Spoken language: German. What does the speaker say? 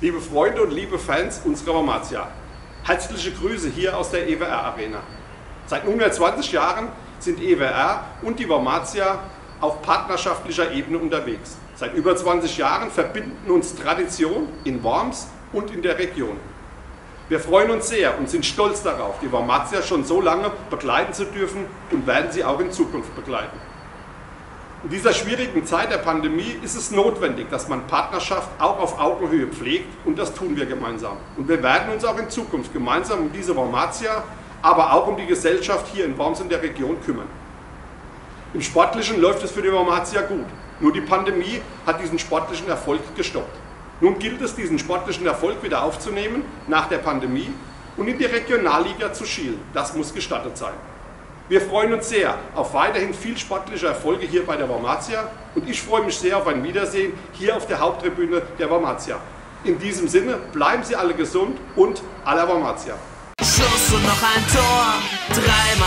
Liebe Freunde und liebe Fans unserer Wormatia, herzliche Grüße hier aus der EWR Arena. Seit nunmehr 20 Jahren sind EWR und die Wormatia auf partnerschaftlicher Ebene unterwegs. Seit über 20 Jahren verbinden uns Tradition in Worms und in der Region. Wir freuen uns sehr und sind stolz darauf, die Wormatia schon so lange begleiten zu dürfen und werden sie auch in Zukunft begleiten. In dieser schwierigen Zeit der Pandemie ist es notwendig, dass man Partnerschaft auch auf Augenhöhe pflegt und das tun wir gemeinsam. Und wir werden uns auch in Zukunft gemeinsam um diese Wormatia, aber auch um die Gesellschaft hier in Worms und der Region kümmern. Im Sportlichen läuft es für die Wormatia gut. Nur die Pandemie hat diesen sportlichen Erfolg gestoppt. Nun gilt es, diesen sportlichen Erfolg wieder aufzunehmen nach der Pandemie und in die Regionalliga zu schielen. Das muss gestattet sein. Wir freuen uns sehr auf weiterhin viel sportliche Erfolge hier bei der Wormatia und ich freue mich sehr auf ein Wiedersehen hier auf der Haupttribüne der Wormatia. In diesem Sinne bleiben Sie alle gesund und la Wormatia. Schuss und noch ein Tor, drei